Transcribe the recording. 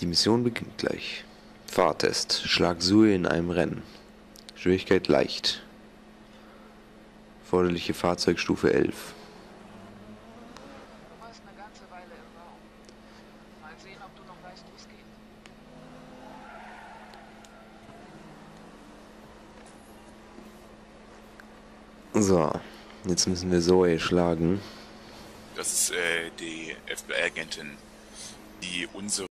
Die Mission beginnt gleich. Fahrtest. Schlag Sue in einem Rennen. Schwierigkeit leicht. Forderliche Fahrzeugstufe 11. Du warst eine ganze Weile im Raum. Mal sehen, ob du noch weißt, wo es geht. So, jetzt müssen wir Zoe schlagen. Das ist äh, die FBI-Agentin, die unsere